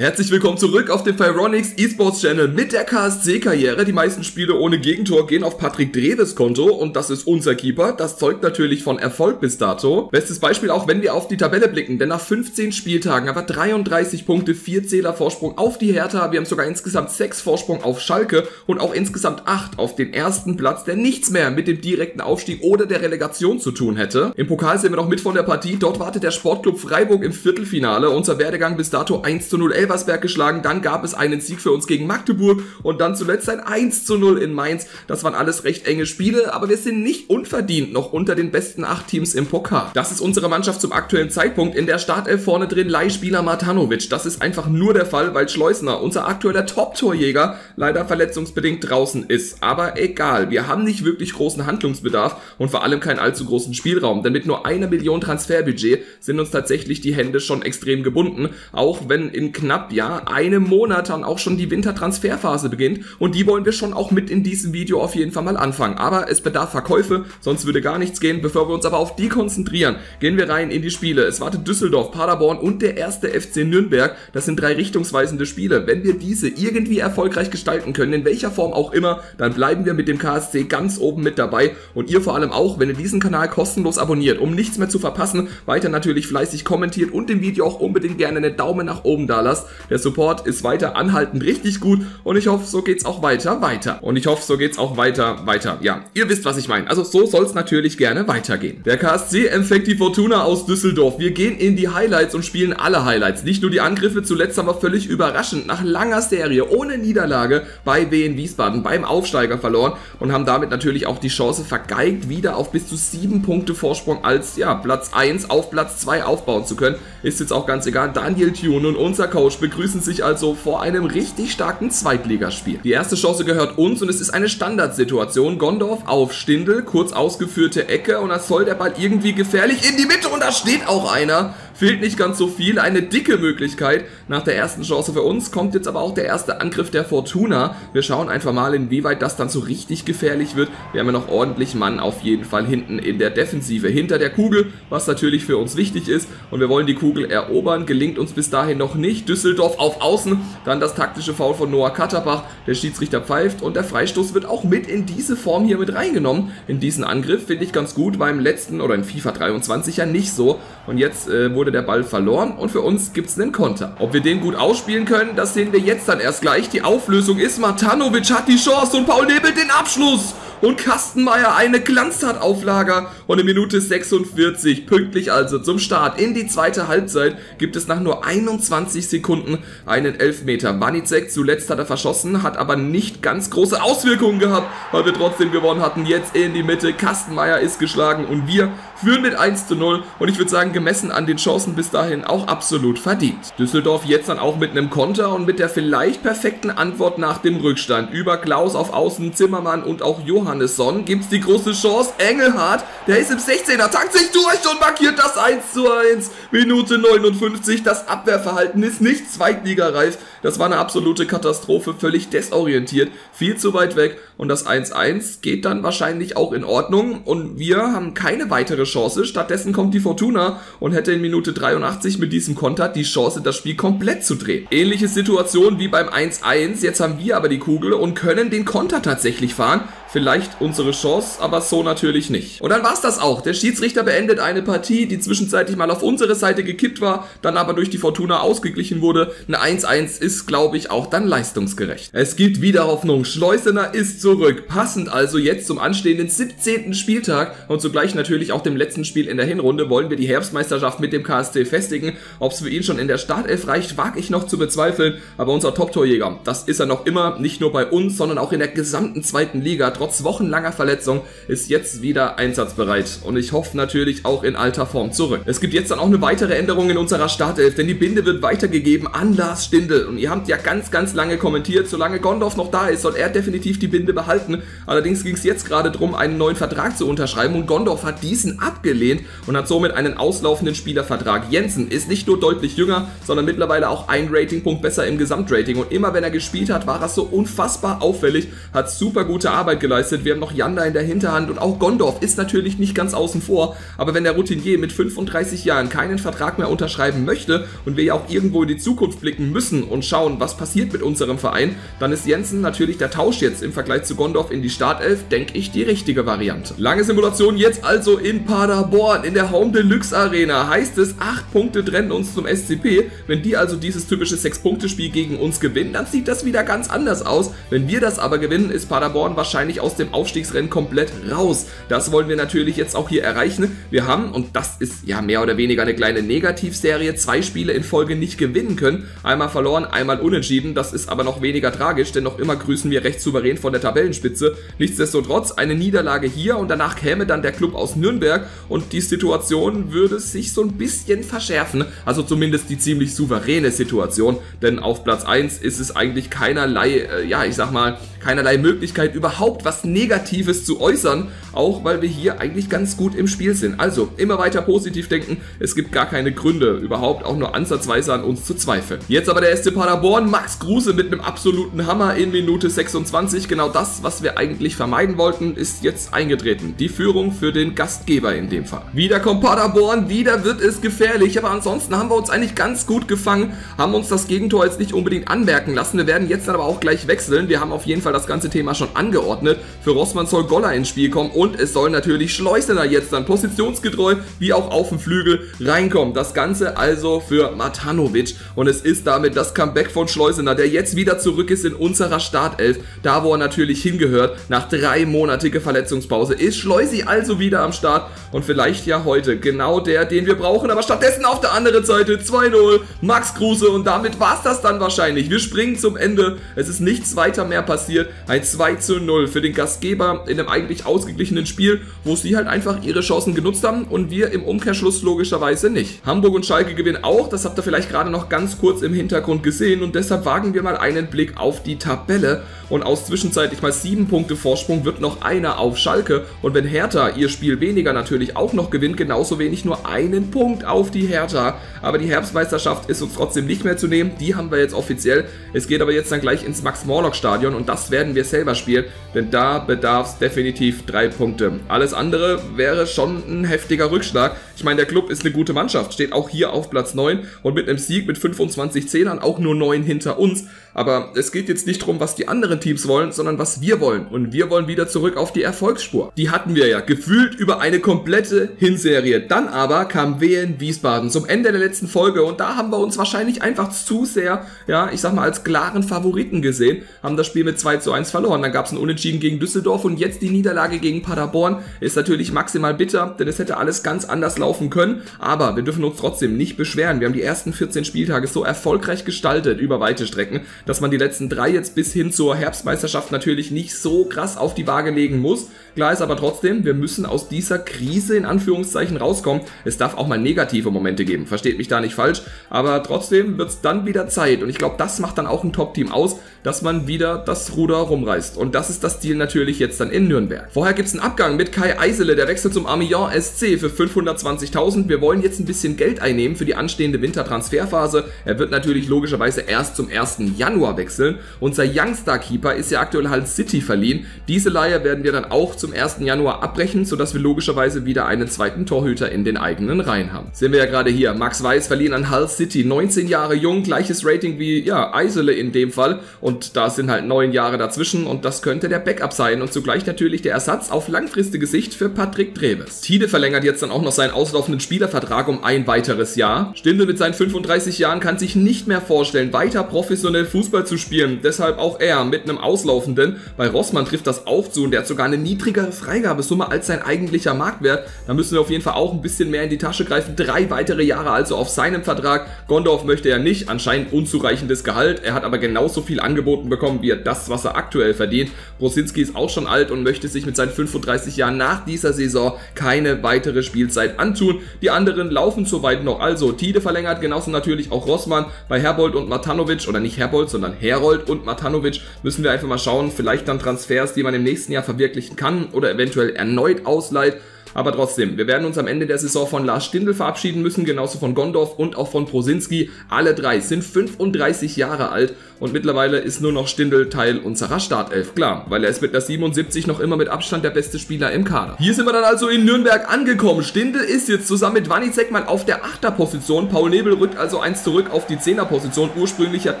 Herzlich willkommen zurück auf dem Pyronics Esports Channel mit der KSC-Karriere. Die meisten Spiele ohne Gegentor gehen auf Patrick Dreves Konto und das ist unser Keeper. Das zeugt natürlich von Erfolg bis dato. Bestes Beispiel auch, wenn wir auf die Tabelle blicken, denn nach 15 Spieltagen aber 33 Punkte, 4 Zähler Vorsprung auf die Hertha. Wir haben sogar insgesamt 6 Vorsprung auf Schalke und auch insgesamt 8 auf den ersten Platz, der nichts mehr mit dem direkten Aufstieg oder der Relegation zu tun hätte. Im Pokal sind wir noch mit von der Partie. Dort wartet der Sportclub Freiburg im Viertelfinale. Unser Werdegang bis dato 1 zu 0 Elversberg geschlagen, dann gab es einen Sieg für uns gegen Magdeburg und dann zuletzt ein 1 zu 0 in Mainz. Das waren alles recht enge Spiele, aber wir sind nicht unverdient noch unter den besten acht Teams im Pokal. Das ist unsere Mannschaft zum aktuellen Zeitpunkt. In der Startelf vorne drin Leihspieler Matanovic. Das ist einfach nur der Fall, weil Schleusner, unser aktueller Top-Torjäger, leider verletzungsbedingt draußen ist. Aber egal, wir haben nicht wirklich großen Handlungsbedarf und vor allem keinen allzu großen Spielraum, denn mit nur einer Million Transferbudget sind uns tatsächlich die Hände schon extrem gebunden, auch wenn in knapp, ja, einem Monat dann auch schon die Wintertransferphase beginnt und die wollen wir schon auch mit in diesem Video auf jeden Fall mal anfangen. Aber es bedarf Verkäufe, sonst würde gar nichts gehen. Bevor wir uns aber auf die konzentrieren, gehen wir rein in die Spiele. Es wartet Düsseldorf, Paderborn und der erste FC Nürnberg. Das sind drei richtungsweisende Spiele. Wenn wir diese irgendwie erfolgreich gestalten können, in welcher Form auch immer, dann bleiben wir mit dem KSC ganz oben mit dabei und ihr vor allem auch, wenn ihr diesen Kanal kostenlos abonniert, um nichts mehr zu verpassen, weiter natürlich fleißig kommentiert und dem Video auch unbedingt gerne einen Daumen nach oben da lasst. Der Support ist weiter anhaltend richtig gut und ich hoffe, so geht's auch weiter, weiter. Und ich hoffe, so geht's auch weiter, weiter. Ja, ihr wisst, was ich meine. Also so soll's natürlich gerne weitergehen. Der KSC empfängt die Fortuna aus Düsseldorf. Wir gehen in die Highlights und spielen alle Highlights. Nicht nur die Angriffe, zuletzt haben wir völlig überraschend nach langer Serie ohne Niederlage bei WN Wiesbaden beim Aufsteiger verloren und haben damit natürlich auch die Chance vergeigt, wieder auf bis zu sieben Punkte Vorsprung als ja, Platz 1 auf Platz 2 aufbauen zu können. Ist jetzt auch ganz egal. Daniel Thune und unser Coach begrüßen sich also vor einem richtig starken Zweitligaspiel. Die erste Chance gehört uns und es ist eine Standardsituation. Gondorf auf Stindel, kurz ausgeführte Ecke und da soll der Ball irgendwie gefährlich in die Mitte und da steht auch einer fehlt nicht ganz so viel. Eine dicke Möglichkeit nach der ersten Chance für uns. Kommt jetzt aber auch der erste Angriff der Fortuna. Wir schauen einfach mal, inwieweit das dann so richtig gefährlich wird. Wir haben ja noch ordentlich Mann auf jeden Fall hinten in der Defensive. Hinter der Kugel, was natürlich für uns wichtig ist. Und wir wollen die Kugel erobern. Gelingt uns bis dahin noch nicht. Düsseldorf auf Außen. Dann das taktische Foul von Noah Katterbach. Der Schiedsrichter pfeift und der Freistoß wird auch mit in diese Form hier mit reingenommen. In diesen Angriff finde ich ganz gut. Beim letzten oder in FIFA 23 ja nicht so. Und jetzt äh, wurde wurde der Ball verloren und für uns gibt es einen Konter. Ob wir den gut ausspielen können, das sehen wir jetzt dann erst gleich. Die Auflösung ist, Matanovic hat die Chance und Paul Nebel den Abschluss und Kastenmeier eine Glanztat-Auflager und in Minute 46, pünktlich also zum Start in die zweite Halbzeit, gibt es nach nur 21 Sekunden einen Elfmeter. Wanizek zuletzt hat er verschossen, hat aber nicht ganz große Auswirkungen gehabt, weil wir trotzdem gewonnen hatten. Jetzt in die Mitte, Kastenmeier ist geschlagen und wir führen mit 1 zu 0 und ich würde sagen, gemessen an den Chancen bis dahin auch absolut verdient. Düsseldorf jetzt dann auch mit einem Konter und mit der vielleicht perfekten Antwort nach dem Rückstand. Über Klaus auf Außen, Zimmermann und auch Johann Johannesson gibt es die große Chance. Engelhardt, der ist im 16er, tankt sich durch und markiert das 1 zu 1. Minute 59. Das Abwehrverhalten ist nicht zweitligareif. Das war eine absolute Katastrophe, völlig desorientiert, viel zu weit weg. Und das 1-1 geht dann wahrscheinlich auch in Ordnung. Und wir haben keine weitere Chance. Stattdessen kommt die Fortuna und hätte in Minute 83 mit diesem Konter die Chance, das Spiel komplett zu drehen. Ähnliche Situation wie beim 1-1. Jetzt haben wir aber die Kugel und können den Konter tatsächlich fahren. Vielleicht unsere Chance, aber so natürlich nicht. Und dann war's das auch. Der Schiedsrichter beendet eine Partie, die zwischenzeitlich mal auf unsere Seite gekippt war, dann aber durch die Fortuna ausgeglichen wurde. Ein 1-1 ist, glaube ich, auch dann leistungsgerecht. Es gibt wieder Hoffnung. Schleusener ist zurück. Passend also jetzt zum anstehenden 17. Spieltag und zugleich natürlich auch dem letzten Spiel in der Hinrunde wollen wir die Herbstmeisterschaft mit dem KSC festigen. Ob es für ihn schon in der Startelf reicht, wage ich noch zu bezweifeln. Aber unser Top-Torjäger, das ist er noch immer, nicht nur bei uns, sondern auch in der gesamten zweiten Liga trotz wochenlanger Verletzung, ist jetzt wieder einsatzbereit und ich hoffe natürlich auch in alter Form zurück. Es gibt jetzt dann auch eine weitere Änderung in unserer Startelf, denn die Binde wird weitergegeben an Lars Stindl und ihr habt ja ganz, ganz lange kommentiert, solange Gondorf noch da ist, soll er definitiv die Binde behalten. Allerdings ging es jetzt gerade darum, einen neuen Vertrag zu unterschreiben und Gondorf hat diesen abgelehnt und hat somit einen auslaufenden Spielervertrag. Jensen ist nicht nur deutlich jünger, sondern mittlerweile auch ein Ratingpunkt besser im Gesamtrating und immer wenn er gespielt hat, war er so unfassbar auffällig, hat super gute Arbeit geleistet. Wir haben noch Janda in der Hinterhand und auch Gondorf ist natürlich nicht ganz außen vor. Aber wenn der Routinier mit 35 Jahren keinen Vertrag mehr unterschreiben möchte und wir ja auch irgendwo in die Zukunft blicken müssen und schauen, was passiert mit unserem Verein, dann ist Jensen natürlich der Tausch jetzt im Vergleich zu Gondorf in die Startelf, denke ich, die richtige Variante. Lange Simulation jetzt also in Paderborn, in der Home Deluxe Arena. Heißt es, 8 Punkte trennen uns zum SCP. Wenn die also dieses typische 6-Punkte-Spiel gegen uns gewinnen, dann sieht das wieder ganz anders aus. Wenn wir das aber gewinnen, ist Paderborn wahrscheinlich aus dem Aufstiegsrennen komplett raus. Das wollen wir natürlich jetzt auch hier erreichen. Wir haben, und das ist ja mehr oder weniger eine kleine Negativserie, zwei Spiele in Folge nicht gewinnen können. Einmal verloren, einmal unentschieden. Das ist aber noch weniger tragisch, denn noch immer grüßen wir recht souverän von der Tabellenspitze. Nichtsdestotrotz eine Niederlage hier und danach käme dann der Club aus Nürnberg und die Situation würde sich so ein bisschen verschärfen. Also zumindest die ziemlich souveräne Situation, denn auf Platz 1 ist es eigentlich keinerlei, äh, ja, ich sag mal, keinerlei Möglichkeit überhaupt was Negatives zu äußern, auch weil wir hier eigentlich ganz gut im Spiel sind. Also immer weiter positiv denken, es gibt gar keine Gründe, überhaupt auch nur ansatzweise an uns zu zweifeln. Jetzt aber der SC Paderborn, Max Kruse mit einem absoluten Hammer in Minute 26, genau das, was wir eigentlich vermeiden wollten, ist jetzt eingetreten. Die Führung für den Gastgeber in dem Fall. Wieder kommt Paderborn, wieder wird es gefährlich, aber ansonsten haben wir uns eigentlich ganz gut gefangen, haben uns das Gegentor jetzt nicht unbedingt anmerken lassen. Wir werden jetzt dann aber auch gleich wechseln. Wir haben auf jeden Fall das ganze Thema schon angeordnet. Für Rossmann soll Goller ins Spiel kommen und es soll natürlich Schleusener jetzt dann positionsgetreu wie auch auf dem Flügel reinkommen. Das Ganze also für Matanovic und es ist damit das Comeback von Schleusener, der jetzt wieder zurück ist in unserer Startelf, da wo er natürlich hingehört. Nach dreimonatiger Verletzungspause ist Schleusi also wieder am Start und vielleicht ja heute genau der, den wir brauchen, aber stattdessen auf der anderen Seite 2-0 Max Kruse und damit war es das dann wahrscheinlich. Wir springen zum Ende, es ist nichts weiter mehr passiert. Ein 2 0 für den Gastgeber in einem eigentlich ausgeglichenen Spiel, wo sie halt einfach ihre Chancen genutzt haben und wir im Umkehrschluss logischerweise nicht. Hamburg und Schalke gewinnen auch, das habt ihr vielleicht gerade noch ganz kurz im Hintergrund gesehen und deshalb wagen wir mal einen Blick auf die Tabelle und aus zwischenzeitlich mal 7 Punkte Vorsprung wird noch einer auf Schalke und wenn Hertha ihr Spiel weniger natürlich auch noch gewinnt, genauso wenig nur einen Punkt auf die Hertha. Aber die Herbstmeisterschaft ist uns trotzdem nicht mehr zu nehmen, die haben wir jetzt offiziell. Es geht aber jetzt dann gleich ins Max-Morlock-Stadion und das werden wir selber spielen, denn da bedarf es definitiv drei Punkte. Alles andere wäre schon ein heftiger Rückschlag. Ich meine, der Club ist eine gute Mannschaft, steht auch hier auf Platz 9 und mit einem Sieg mit 25 Zählern auch nur 9 hinter uns. Aber es geht jetzt nicht darum, was die anderen Teams wollen, sondern was wir wollen. Und wir wollen wieder zurück auf die Erfolgsspur. Die hatten wir ja gefühlt über eine komplette Hinserie. Dann aber kam Wien Wiesbaden zum Ende der letzten Folge und da haben wir uns wahrscheinlich einfach zu sehr, ja, ich sag mal, als klaren Favoriten gesehen, haben das Spiel mit 2 zu 1 verloren. Dann gab es ein Unentschieden gegen Düsseldorf und jetzt die Niederlage gegen Paderborn ist natürlich maximal bitter, denn es hätte alles ganz anders laufen können. Aber wir dürfen uns trotzdem nicht beschweren. Wir haben die ersten 14 Spieltage so erfolgreich gestaltet über weite Strecken, dass man die letzten drei jetzt bis hin zur Herbstmeisterschaft natürlich nicht so krass auf die Waage legen muss. Klar ist aber trotzdem, wir müssen aus dieser Krise in Anführungszeichen rauskommen. Es darf auch mal negative Momente geben, versteht mich da nicht falsch, aber trotzdem wird es dann wieder Zeit und ich glaube, das macht dann auch ein Top-Team aus, dass man wieder das Ruder rumreißt. Und das ist das Ziel natürlich jetzt dann in Nürnberg. Vorher gibt es einen Abgang mit Kai Eisele, der wechselt zum Amiens SC für 520.000. Wir wollen jetzt ein bisschen Geld einnehmen für die anstehende Wintertransferphase. Er wird natürlich logischerweise erst zum 1. Januar wechseln. Unser Youngstar-Keeper ist ja aktuell halt City verliehen. Diese Leihe werden wir dann auch zum 1. Januar abbrechen, sodass wir logischerweise wieder einen zweiten Torhüter in den eigenen Reihen haben. Sehen wir ja gerade hier. Max Weiß verliehen an Hull City. 19 Jahre jung, gleiches Rating wie ja, Eisele in dem Fall. Und da sind halt neun Jahre dazwischen und das könnte der Backup sein und zugleich natürlich der Ersatz auf langfristige Sicht für Patrick Treves. Tide verlängert jetzt dann auch noch seinen auslaufenden Spielervertrag um ein weiteres Jahr. Stindl mit seinen 35 Jahren kann sich nicht mehr vorstellen, weiter professionell Fußball zu spielen. Deshalb auch er mit einem auslaufenden. Bei Rossmann trifft das auch zu und der hat sogar eine niedrigere Freigabesumme als sein eigentlicher Marktwert. Da müssen wir auf jeden Fall auch ein bisschen mehr in die Tasche greifen. Drei weitere Jahre also auf seinem Vertrag. Gondorf möchte er nicht, anscheinend unzureichendes Gehalt. Er hat aber genauso viel angeboten bekommen, wie er das, was er aktuell verdient. Brosinski ist auch schon alt und möchte sich mit seinen 35 Jahren nach dieser Saison keine weitere Spielzeit antun. Die anderen laufen soweit noch. Also Tide verlängert, genauso natürlich auch Rossmann. Bei Herbold und Matanovic, oder nicht Herbold, sondern Herold und Matanovic müssen wir einfach mal schauen. Vielleicht dann Transfers, die man im nächsten Jahr verwirklichen kann oder eventuell erneut ausleiht. Aber trotzdem, wir werden uns am Ende der Saison von Lars Stindl verabschieden müssen, genauso von Gondorf und auch von Prosinski. Alle drei sind 35 Jahre alt und mittlerweile ist nur noch Stindl Teil unserer Startelf. Klar, weil er ist mit der 77 noch immer mit Abstand der beste Spieler im Kader. Hier sind wir dann also in Nürnberg angekommen. Stindl ist jetzt zusammen mit Wanizek mal auf der 8er Position. Paul Nebel rückt also eins zurück auf die 10er Position. Ursprünglicher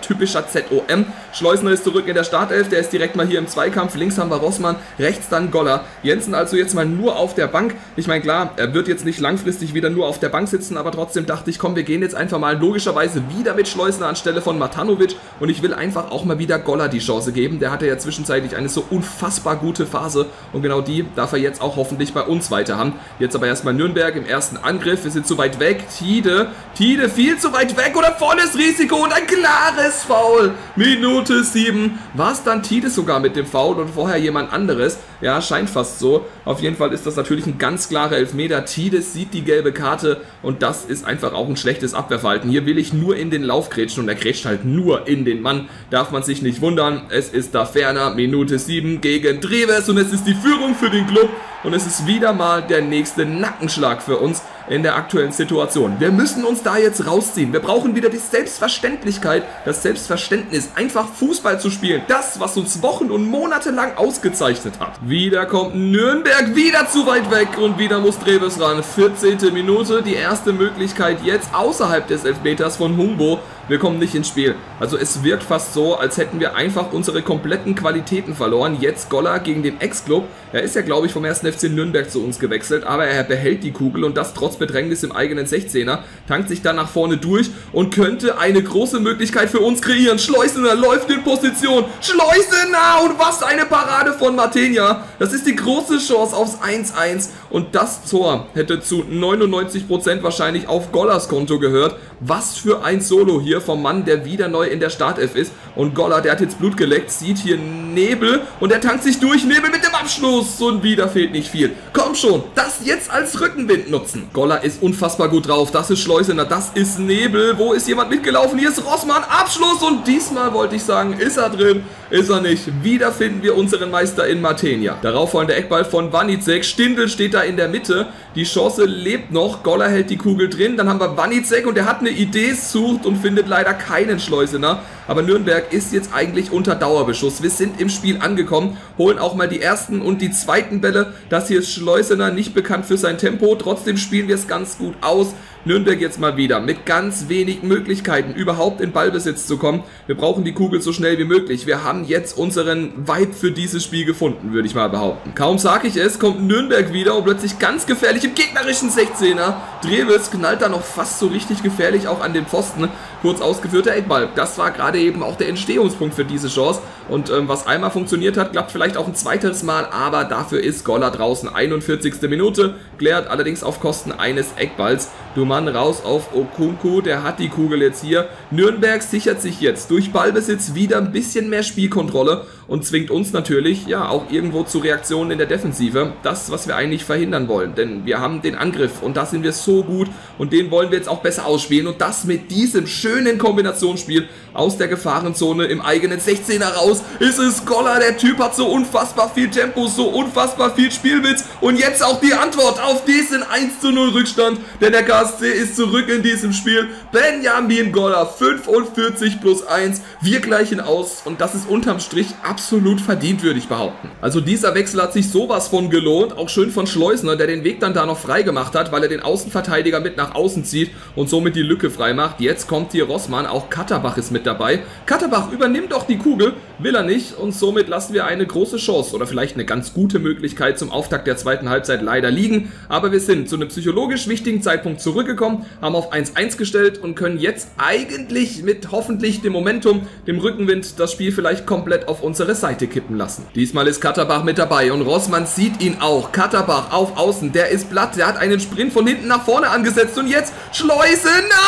typischer ZOM. Schleusner ist zurück in der Startelf. Der ist direkt mal hier im Zweikampf. Links haben wir Rossmann, rechts dann Goller. Jensen also jetzt mal nur auf der Bank. Ich meine, klar, er wird jetzt nicht langfristig wieder nur auf der Bank sitzen, aber trotzdem dachte ich, komm, wir gehen jetzt einfach mal logischerweise wieder mit Schleusner anstelle von Matanovic und ich will einfach auch mal wieder Goller die Chance geben. Der hatte ja zwischenzeitlich eine so unfassbar gute Phase und genau die darf er jetzt auch hoffentlich bei uns weiter haben. Jetzt aber erstmal Nürnberg im ersten Angriff. Wir sind zu weit weg. Tide, Tide viel zu weit weg oder volles Risiko und ein klares Foul. Minute 7. War es dann Tide sogar mit dem Foul und vorher jemand anderes? Ja, scheint fast so. Auf jeden Fall ist das natürlich ein ganz klarer Elfmeter. Tides sieht die gelbe Karte und das ist einfach auch ein schlechtes Abwehrverhalten. Hier will ich nur in den Lauf grätschen und er grätscht halt nur in den Mann. Darf man sich nicht wundern. Es ist da ferner. Minute 7 gegen Treves und es ist die Führung für den Club und es ist wieder mal der nächste Nackenschlag für uns in der aktuellen Situation. Wir müssen uns da jetzt rausziehen. Wir brauchen wieder die Selbstverständlichkeit, das Selbstverständnis, einfach Fußball zu spielen. Das, was uns Wochen und Monate lang ausgezeichnet hat. Wieder kommt Nürnberg wieder zu weit weg und wieder muss Treves ran. 14. Minute, die erste Möglichkeit jetzt außerhalb des Elfmeters von Humbo wir kommen nicht ins Spiel. Also es wirkt fast so, als hätten wir einfach unsere kompletten Qualitäten verloren. Jetzt Goller gegen den Ex-Club. Er ist ja, glaube ich, vom 1. FC Nürnberg zu uns gewechselt, aber er behält die Kugel und das trotz Bedrängnis im eigenen 16er. Tankt sich dann nach vorne durch und könnte eine große Möglichkeit für uns kreieren. Schleusener läuft in Position. Schleusener und was eine Parade von Martenia. Das ist die große Chance aufs 1-1 und das Tor hätte zu 99% wahrscheinlich auf Gollers Konto gehört. Was für ein Solo hier vom Mann, der wieder neu in der Startelf ist. Und Goller, der hat jetzt Blut geleckt, sieht hier Nebel und er tankt sich durch. Nebel mit dem Abschluss und wieder fehlt nicht viel. Komm schon, das jetzt als Rückenwind nutzen. Goller ist unfassbar gut drauf. Das ist Schleusener, das ist Nebel. Wo ist jemand mitgelaufen? Hier ist Rossmann. Abschluss und diesmal wollte ich sagen, ist er drin. Ist er nicht. Wieder finden wir unseren Meister in Martenia. Darauf folgende Eckball von Wanizek. Stindel steht da in der Mitte. Die Chance lebt noch. Goller hält die Kugel drin. Dann haben wir Wanizek und der hat eine Idee, sucht und findet leider keinen Schleusener. Aber Nürnberg ist jetzt eigentlich unter Dauerbeschuss. Wir sind im Spiel angekommen, holen auch mal die ersten und die zweiten Bälle. Das hier ist Schleusener, nicht bekannt für sein Tempo. Trotzdem spielen wir es ganz gut aus. Nürnberg jetzt mal wieder mit ganz wenig Möglichkeiten überhaupt in Ballbesitz zu kommen. Wir brauchen die Kugel so schnell wie möglich. Wir haben jetzt unseren Vibe für dieses Spiel gefunden, würde ich mal behaupten. Kaum sage ich es, kommt Nürnberg wieder und plötzlich ganz gefährlich im gegnerischen 16er. Drewitz knallt da noch fast so richtig gefährlich auch an den Pfosten. Kurz ausgeführter Eckball. Das war gerade eben auch der Entstehungspunkt für diese Chance. Und ähm, was einmal funktioniert hat, klappt vielleicht auch ein zweites Mal, aber dafür ist Goller draußen. 41. Minute, klärt allerdings auf Kosten eines Eckballs. Duman raus auf Okunku, der hat die Kugel jetzt hier. Nürnberg sichert sich jetzt durch Ballbesitz wieder ein bisschen mehr Spielkontrolle und zwingt uns natürlich ja auch irgendwo zu Reaktionen in der Defensive. Das, was wir eigentlich verhindern wollen, denn wir haben den Angriff und da sind wir so gut und den wollen wir jetzt auch besser ausspielen und das mit diesem schönen Kombinationsspiel aus der Gefahrenzone im eigenen 16er raus. Ist es Goller, der Typ hat so unfassbar viel Tempo, so unfassbar viel Spielwitz und jetzt auch die Antwort auf diesen 1 zu 0 Rückstand, denn der KSC ist zurück in diesem Spiel. Benjamin Goller, 45 plus 1, wir gleichen aus und das ist unterm Strich absolut verdient, würde ich behaupten. Also dieser Wechsel hat sich sowas von gelohnt, auch schön von Schleusner, der den Weg dann da noch frei gemacht hat, weil er den Außenverteidiger mit nach außen zieht und somit die Lücke frei macht. Jetzt kommt hier Rossmann, auch Katterbach ist mit dabei. Katterbach übernimmt doch die Kugel, will er nicht und somit lassen wir eine große Chance oder vielleicht eine ganz gute Möglichkeit zum Auftakt der zweiten Halbzeit leider liegen. Aber wir sind zu einem psychologisch wichtigen Zeitpunkt zurückgekommen, haben auf 1-1 gestellt und können jetzt eigentlich mit hoffentlich dem Momentum, dem Rückenwind, das Spiel vielleicht komplett auf unsere Seite kippen lassen. Diesmal ist Katterbach mit dabei und Rossmann sieht ihn auch. Katterbach auf Außen, der ist platt, der hat einen Sprint von hinten nach vorne angesetzt und jetzt Schleusener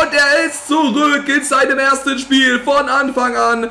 und er ist zurück in seinem ersten Spiel von Anfang an.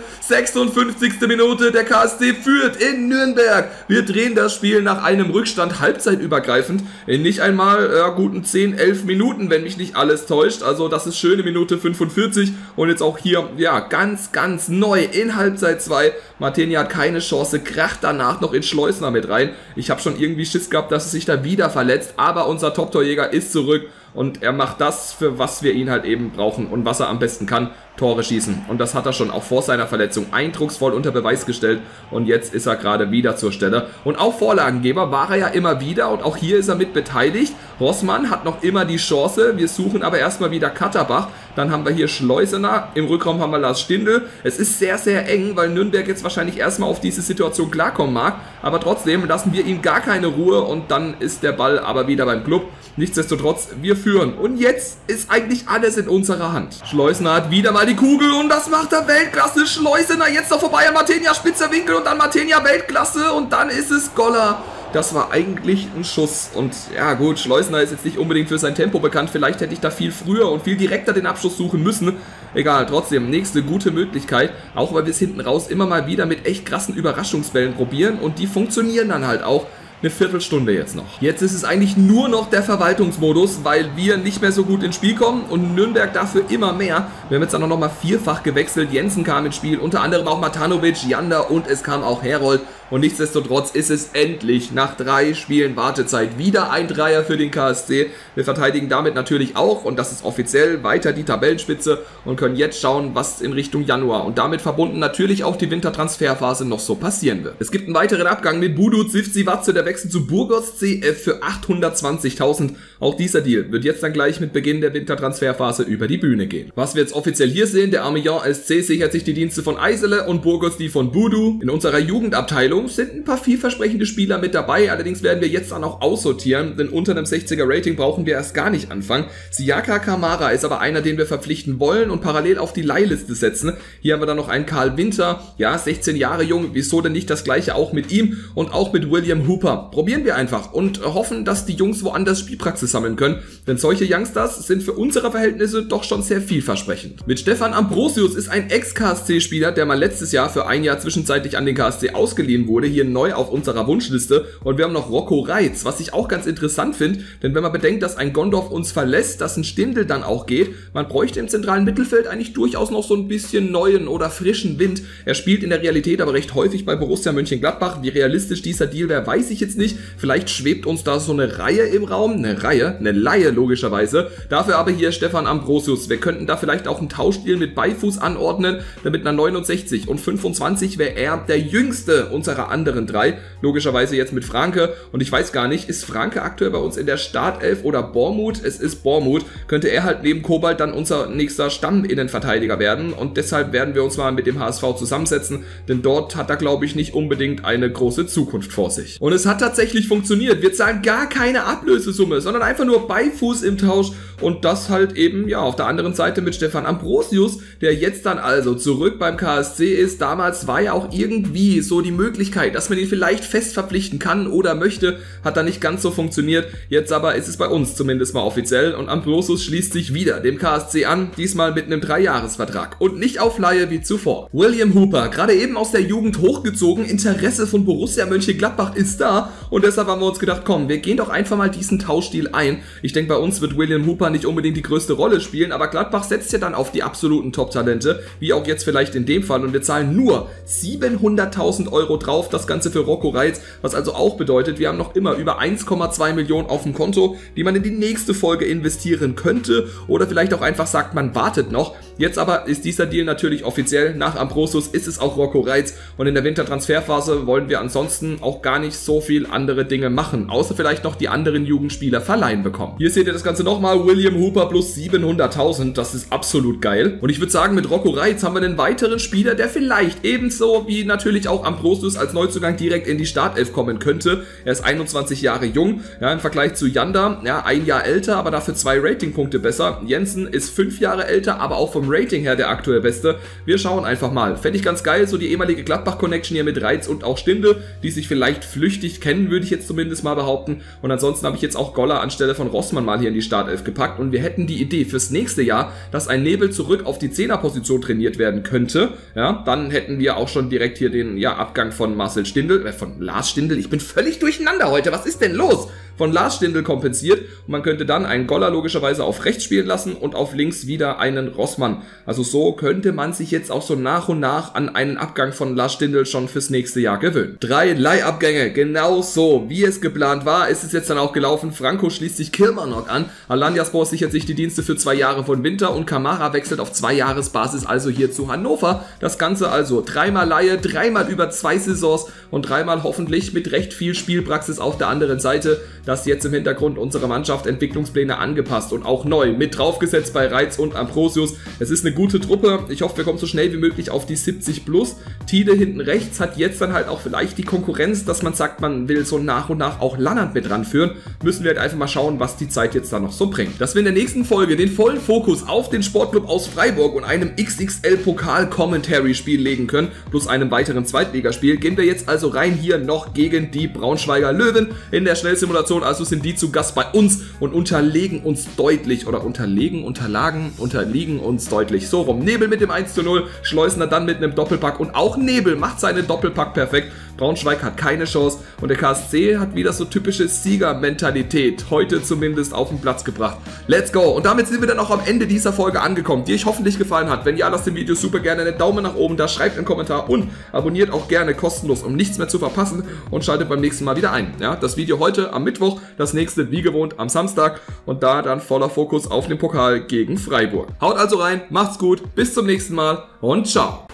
56. Minute, der KSC führt in Nürnberg. Wir drehen das Spiel nach einem Rückstand halbzeitübergreifend in nicht einmal äh, guten 10, 11 Minuten, wenn mich nicht alles täuscht. Also das ist schöne Minute 45 und jetzt auch hier, ja, ganz, ganz neu in Halbzeit 2. Martini hat keine Chance, kracht danach noch in Schleusner mit rein. Ich habe schon irgendwie Schiss gehabt, dass es sich da wieder verletzt, aber unser Top-Torjäger ist zurück und er macht das, für was wir ihn halt eben brauchen und was er am besten kann, Tore schießen. Und das hat er schon auch vor seiner Verletzung eindrucksvoll unter Beweis gestellt und jetzt ist er gerade wieder zur Stelle. Und auch Vorlagengeber war er ja immer wieder und auch hier ist er mit beteiligt. Rossmann hat noch immer die Chance, wir suchen aber erstmal wieder Katterbach. Dann haben wir hier Schleusener, im Rückraum haben wir Lars Stindl. Es ist sehr, sehr eng, weil Nürnberg jetzt wahrscheinlich erstmal auf diese Situation klarkommen mag. Aber trotzdem lassen wir ihm gar keine Ruhe und dann ist der Ball aber wieder beim Club. Nichtsdestotrotz, wir führen. Und jetzt ist eigentlich alles in unserer Hand. Schleusner hat wieder mal die Kugel und das macht er Weltklasse. Schleusener jetzt noch vorbei an Martenia, spitzer Winkel und dann Martenia Weltklasse und dann ist es Goller. Das war eigentlich ein Schuss. Und ja gut, Schleusner ist jetzt nicht unbedingt für sein Tempo bekannt. Vielleicht hätte ich da viel früher und viel direkter den Abschluss suchen müssen. Egal, trotzdem, nächste gute Möglichkeit. Auch weil wir es hinten raus immer mal wieder mit echt krassen Überraschungsbällen probieren. Und die funktionieren dann halt auch eine Viertelstunde jetzt noch. Jetzt ist es eigentlich nur noch der Verwaltungsmodus, weil wir nicht mehr so gut ins Spiel kommen und Nürnberg dafür immer mehr. Wir haben jetzt dann noch mal vierfach gewechselt. Jensen kam ins Spiel, unter anderem auch Matanovic, Janda und es kam auch Herold. Und nichtsdestotrotz ist es endlich nach drei Spielen Wartezeit wieder ein Dreier für den KSC. Wir verteidigen damit natürlich auch, und das ist offiziell, weiter die Tabellenspitze und können jetzt schauen, was in Richtung Januar und damit verbunden natürlich auch die Wintertransferphase noch so passieren wird. Es gibt einen weiteren Abgang mit Budu Zivzi Watze, der wechselt zu Burgos CF für 820.000. Auch dieser Deal wird jetzt dann gleich mit Beginn der Wintertransferphase über die Bühne gehen. Was wir jetzt offiziell hier sehen, der Armillon SC sichert sich die Dienste von Eisele und Burgos die von Budu. In unserer Jugendabteilung sind ein paar vielversprechende Spieler mit dabei, allerdings werden wir jetzt dann auch aussortieren, denn unter einem 60er Rating brauchen wir erst gar nicht anfangen. Siaka Kamara ist aber einer, den wir verpflichten wollen und parallel auf die Leihliste setzen. Hier haben wir dann noch einen Karl Winter, ja, 16 Jahre jung, wieso denn nicht das gleiche auch mit ihm und auch mit William Hooper. Probieren wir einfach und hoffen, dass die Jungs woanders Spielpraxis sammeln können, denn solche Youngsters sind für unsere Verhältnisse doch schon sehr vielversprechend. Mit Stefan Ambrosius ist ein Ex-KSC-Spieler, der mal letztes Jahr für ein Jahr zwischenzeitlich an den KSC ausgeliehen wurde, hier neu auf unserer Wunschliste. Und wir haben noch Rocco Reitz, was ich auch ganz interessant finde, denn wenn man bedenkt, dass ein Gondorf uns verlässt, dass ein Stindel dann auch geht, man bräuchte im zentralen Mittelfeld eigentlich durchaus noch so ein bisschen neuen oder frischen Wind. Er spielt in der Realität aber recht häufig bei Borussia Mönchengladbach. Wie realistisch dieser Deal wäre, weiß ich jetzt nicht. Vielleicht schwebt uns da so eine Reihe im Raum, eine Reihe, eine Laie logischerweise. Dafür aber hier Stefan Ambrosius. Wir könnten da vielleicht auch einen Tauschdeal mit Beifuß anordnen, damit einer 69 und 25 wäre er der jüngste unserer anderen drei. Logischerweise jetzt mit Franke. Und ich weiß gar nicht, ist Franke aktuell bei uns in der Startelf oder Bormut? Es ist Bormut. Könnte er halt neben Kobalt dann unser nächster Stamminnenverteidiger werden. Und deshalb werden wir uns mal mit dem HSV zusammensetzen. Denn dort hat er, glaube ich, nicht unbedingt eine große Zukunft vor sich. Und es hat tatsächlich funktioniert. Wir zahlen gar keine Ablösesumme, sondern einfach nur Beifuß im Tausch. Und das halt eben, ja, auf der anderen Seite mit Stefan Ambrosius, der jetzt dann also zurück beim KSC ist. Damals war ja auch irgendwie so die Möglichkeit, dass man ihn vielleicht fest verpflichten kann oder möchte, hat da nicht ganz so funktioniert. Jetzt aber ist es bei uns zumindest mal offiziell und Ambrosius schließt sich wieder dem KSC an, diesmal mit einem Dreijahresvertrag und nicht auf Laie wie zuvor. William Hooper, gerade eben aus der Jugend hochgezogen, Interesse von Borussia Mönchengladbach ist da und deshalb haben wir uns gedacht, komm, wir gehen doch einfach mal diesen Tauschstil ein. Ich denke, bei uns wird William Hooper nicht unbedingt die größte Rolle spielen, aber Gladbach setzt ja dann auf die absoluten Top-Talente, wie auch jetzt vielleicht in dem Fall und wir zahlen nur 700.000 Euro drauf das Ganze für Rocco Reitz, was also auch bedeutet, wir haben noch immer über 1,2 Millionen auf dem Konto, die man in die nächste Folge investieren könnte oder vielleicht auch einfach sagt, man wartet noch. Jetzt aber ist dieser Deal natürlich offiziell. Nach Ambrosius ist es auch Rocco Reitz und in der Wintertransferphase wollen wir ansonsten auch gar nicht so viel andere Dinge machen, außer vielleicht noch die anderen Jugendspieler verleihen bekommen. Hier seht ihr das Ganze nochmal, William Hooper plus 700.000, das ist absolut geil. Und ich würde sagen, mit Rocco Reitz haben wir einen weiteren Spieler, der vielleicht ebenso wie natürlich auch Ambrosius als Neuzugang direkt in die Startelf kommen könnte. Er ist 21 Jahre jung, ja, im Vergleich zu Janda, ja, ein Jahr älter, aber dafür zwei Ratingpunkte besser. Jensen ist fünf Jahre älter, aber auch vom Rating her der aktuell beste. Wir schauen einfach mal. Fände ich ganz geil, so die ehemalige Gladbach-Connection hier mit Reiz und auch Stinde, die sich vielleicht flüchtig kennen, würde ich jetzt zumindest mal behaupten. Und ansonsten habe ich jetzt auch Goller anstelle von Rossmann mal hier in die Startelf gepackt und wir hätten die Idee fürs nächste Jahr, dass ein Nebel zurück auf die Zehnerposition trainiert werden könnte. Ja, dann hätten wir auch schon direkt hier den ja, Abgang von Marcel Stindl, äh, von Lars Stindl. Ich bin völlig durcheinander heute. Was ist denn los? Von Lars Stindl kompensiert und man könnte dann einen Goller logischerweise auf rechts spielen lassen und auf links wieder einen Rossmann. Also so könnte man sich jetzt auch so nach und nach an einen Abgang von Lars Stindl schon fürs nächste Jahr gewöhnen. Drei Leihabgänge, genau so, wie es geplant war, ist es jetzt dann auch gelaufen. Franco schließt sich Kilmarnock an, Alanyaspor sichert sich die Dienste für zwei Jahre von Winter und Kamara wechselt auf zwei Jahresbasis also hier zu Hannover. Das Ganze also dreimal Laie, dreimal über zwei Saisons und dreimal hoffentlich mit recht viel Spielpraxis auf der anderen Seite. Das jetzt im Hintergrund unserer Mannschaft Entwicklungspläne angepasst und auch neu mit draufgesetzt bei Reiz und Ambrosius. Es ist eine gute Truppe. Ich hoffe, wir kommen so schnell wie möglich auf die 70 plus. Tide hinten rechts hat jetzt dann halt auch vielleicht die Konkurrenz, dass man sagt, man will so nach und nach auch Lannert mit ranführen. Müssen wir halt einfach mal schauen, was die Zeit jetzt da noch so bringt. Dass wir in der nächsten Folge den vollen Fokus auf den Sportclub aus Freiburg und einem XXL Pokal Commentary Spiel legen können, plus einem weiteren Zweitligaspiel, gehen wir jetzt also rein hier noch gegen die Braunschweiger Löwen in der Schnellsimulation. Also sind die zu Gast bei uns und unterlegen uns deutlich oder unterlegen, unterlagen, unterliegen uns deutlich. So rum. Nebel mit dem 1 zu 0, Schleusner dann mit einem Doppelpack und auch Nebel macht seine Doppelpack perfekt. Braunschweig hat keine Chance und der KSC hat wieder so typische Siegermentalität heute zumindest auf den Platz gebracht. Let's go! Und damit sind wir dann auch am Ende dieser Folge angekommen, die euch hoffentlich gefallen hat. Wenn ja, lasst dem Video super gerne einen Daumen nach oben da, schreibt einen Kommentar und abonniert auch gerne kostenlos, um nichts mehr zu verpassen und schaltet beim nächsten Mal wieder ein. Ja, das Video heute am Mittwoch, das nächste wie gewohnt am Samstag und da dann voller Fokus auf den Pokal gegen Freiburg. Haut also rein, macht's gut, bis zum nächsten Mal und ciao!